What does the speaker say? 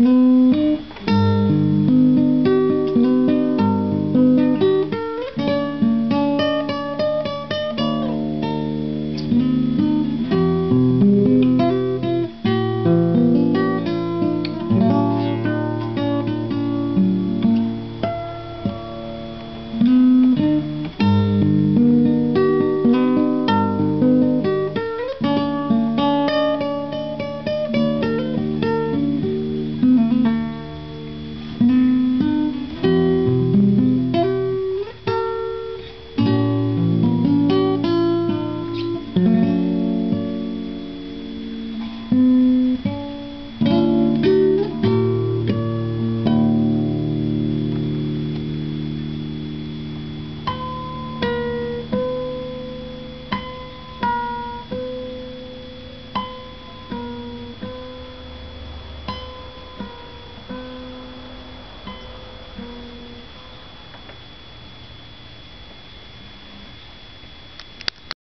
Mm-hmm.